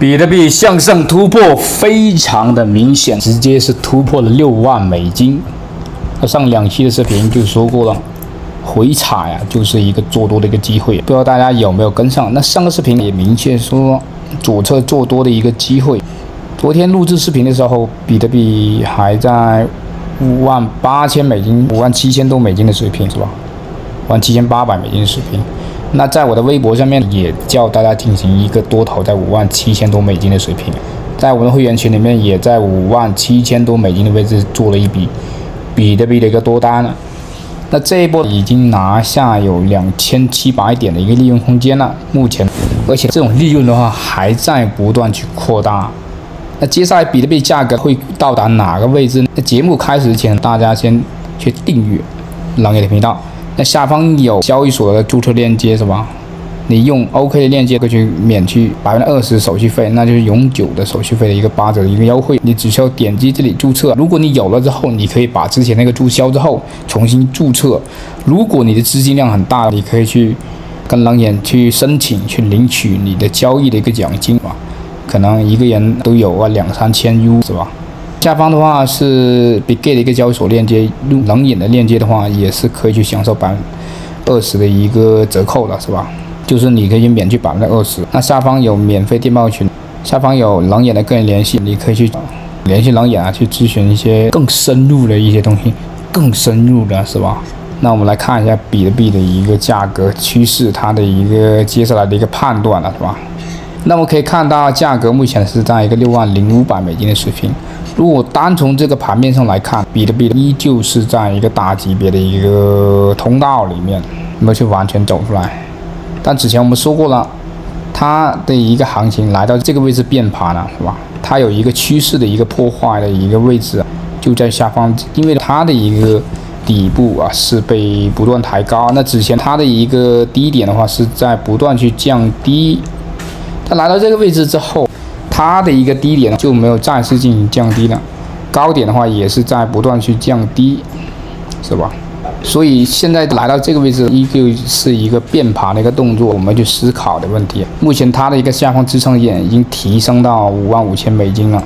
比特币向上突破非常的明显，直接是突破了六万美金。那上两期的视频就说过了，回踩呀就是一个做多的一个机会，不知道大家有没有跟上？那上个视频也明确说左侧做多的一个机会。昨天录制视频的时候，比特币还在五万八千美金、五万七千多美金的水平，是吧？五万七千八百美金的水平。那在我的微博上面也叫大家进行一个多头，在五万七千多美金的水平，在我们会员群里面也在五万七千多美金的位置做了一笔比特币的一个多单了。那这一波已经拿下有两千七百点的一个利润空间了，目前，而且这种利润的话还在不断去扩大。那接下来比特币价格会到达哪个位置？那节目开始之前，大家先去订阅狼爷的频道。那下方有交易所的注册链接是吧？你用 OK 的链接可以去免去百分之二十手续费，那就是永久的手续费的一个八折的一个优惠。你只需要点击这里注册。如果你有了之后，你可以把之前那个注销之后重新注册。如果你的资金量很大，你可以去跟狼眼去申请去领取你的交易的一个奖金啊。可能一个人都有啊两三千 U 是吧？下方的话是 Bigate 的一个交易所链接，用冷眼的链接的话也是可以去享受百分之二十的一个折扣的，是吧？就是你可以免去百分之二十。那下方有免费电报群，下方有冷眼的个人联系，你可以去联系冷眼啊，去咨询一些更深入的一些东西，更深入的是吧？那我们来看一下比特币的一个价格趋势，它的一个接下来的一个判断了，是吧？那么可以看到，价格目前是在一个六万零五百美金的水平。如果单从这个盘面上来看，比特币依旧是在一个大级别的一个通道里面，没有去完全走出来。但之前我们说过了，它的一个行情来到这个位置变盘了，是吧？它有一个趋势的一个破坏的一个位置，就在下方，因为它的一个底部啊是被不断抬高。那之前它的一个低点的话是在不断去降低。它来到这个位置之后，它的一个低点就没有再次进行降低了，高点的话也是在不断去降低，是吧？所以现在来到这个位置，依旧是一个变盘的一个动作，我们去思考的问题。目前它的一个下方支撑点已经提升到五万五千美金了，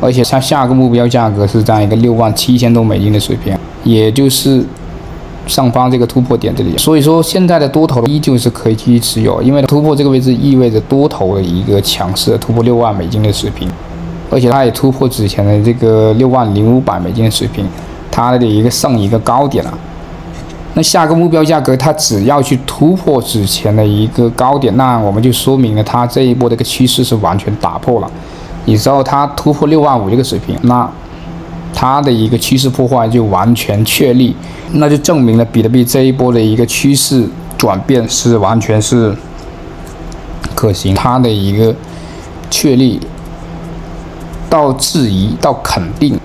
而且它下个目标价格是在一个六万七千多美金的水平，也就是。上方这个突破点这里，所以说现在的多头依旧是可以继续持有，因为突破这个位置意味着多头的一个强势突破六万美金的水平，而且它也突破之前的这个六万零五百美金的水平，它的一个上一个高点了。那下个目标价格它只要去突破之前的一个高点，那我们就说明了它这一波的一个趋势是完全打破了。你知道它突破六万五这个水平，那。它的一个趋势破坏就完全确立，那就证明了比特币这一波的一个趋势转变是完全是可行。它的一个确立到质疑到肯定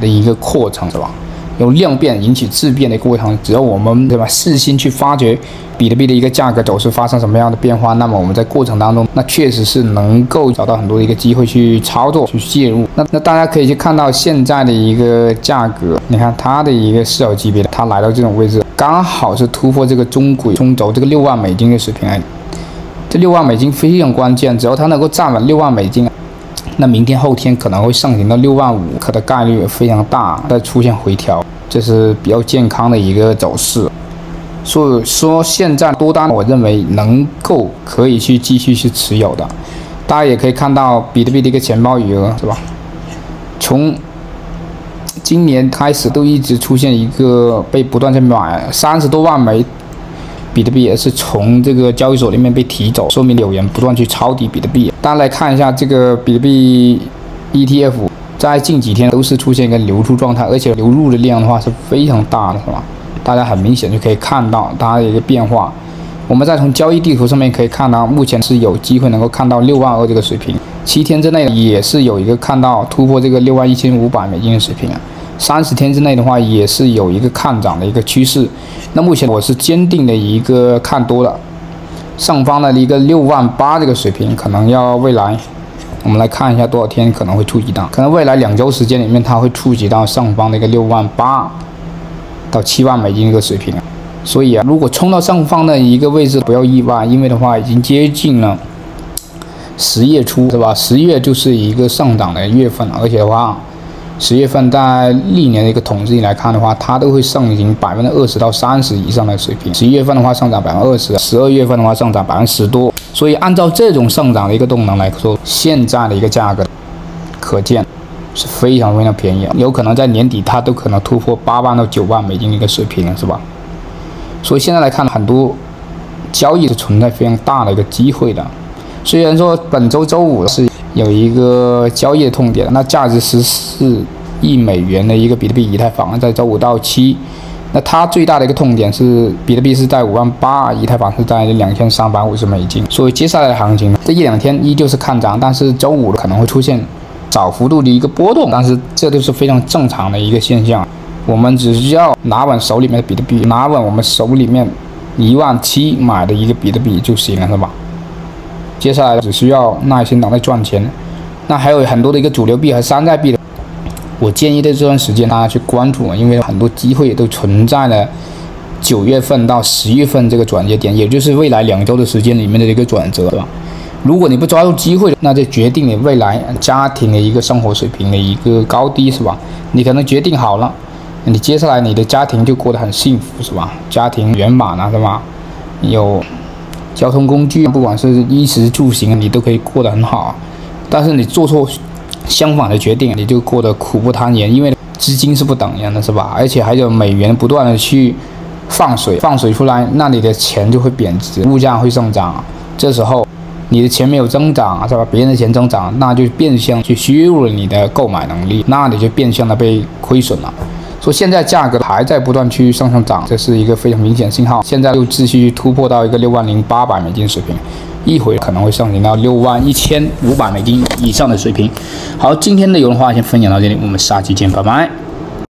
的一个过程，是吧？由量变引起质变的过程，只要我们对吧，细心去发掘比特币的一个价格走势发生什么样的变化，那么我们在过程当中，那确实是能够找到很多的一个机会去操作、去介入。那那大家可以去看到现在的一个价格，你看它的一个四小级别的，它来到这种位置，刚好是突破这个中轨中轴这个六万美金的水平。这六万美金非常关键，只要它能够站稳六万美金。那明天后天可能会上行到六万五，可的概率非常大，再出现回调，这是比较健康的一个走势。所以说现在多单，我认为能够可以去继续去持有的。大家也可以看到比特币的一个钱包余额是吧？从今年开始都一直出现一个被不断在买三十多万枚。比特币也是从这个交易所里面被提走，说明有人不断去抄底比特币。大家来看一下这个比特币 ETF，在近几天都是出现一个流出状态，而且流入的量的话是非常大的，是吧？大家很明显就可以看到它的一个变化。我们再从交易地图上面可以看到，目前是有机会能够看到六万二这个水平，七天之内也是有一个看到突破这个六万一千五百美金的水平啊。三十天之内的话，也是有一个看涨的一个趋势。那目前我是坚定的一个看多的，上方的一个六万八这个水平，可能要未来，我们来看一下多少天可能会触及到，可能未来两周时间里面，它会触及到上方的一个六万八到七万美金一个水平。所以啊，如果冲到上方的一个位置，不要意外，因为的话已经接近了十月初是吧？十月就是一个上涨的月份，而且的话，十月份在历年的一个统计来看的话，它都会上行百分之二十到三十以上的水平。十一月份的话上涨百分之二十，十二月份的话上涨百分之十多。所以按照这种上涨的一个动能来说，现在的一个价格，可见是非常非常便宜，有可能在年底它都可能突破八万到九万美金一个水平了，是吧？所以现在来看，很多交易是存在非常大的一个机会的。虽然说本周周五是有一个交易的痛点，那价值十四亿美元的一个比特币以太坊在周五到期，那它最大的一个痛点是比特币是在五万八，以太坊是在两千三百五十美金。所以接下来的行情这一两天依旧是看涨，但是周五可能会出现小幅度的一个波动，但是这都是非常正常的一个现象。我们只需要拿稳手里面的比特币，拿稳我们手里面一万七买的一个比特币就行了，是吧？接下来只需要耐心等待赚钱，那还有很多的一个主流币和山寨币的，我建议在这段时间大家去关注，因为很多机会都存在了九月份到十月份这个转折点，也就是未来两周的时间里面的一个转折，对吧？如果你不抓住机会，那就决定你未来家庭的一个生活水平的一个高低，是吧？你可能决定好了，你接下来你的家庭就过得很幸福，是吧？家庭圆满了，是吧？有。交通工具，不管是衣食住行，你都可以过得很好。但是你做错相反的决定，你就过得苦不堪言。因为资金是不等人的，是吧？而且还有美元不断的去放水，放水出来，那你的钱就会贬值，物价会上涨。这时候你的钱没有增长，是吧？别人的钱增长，那就变相去削弱了你的购买能力，那你就变相的被亏损了。说现在价格还在不断去上上涨，这是一个非常明显信号。现在又继续突破到一个六万零八百美金水平，一会可能会上行到六万一千五百美金以上的水平。好，今天内容的话先分享到这里，我们下期见，拜拜。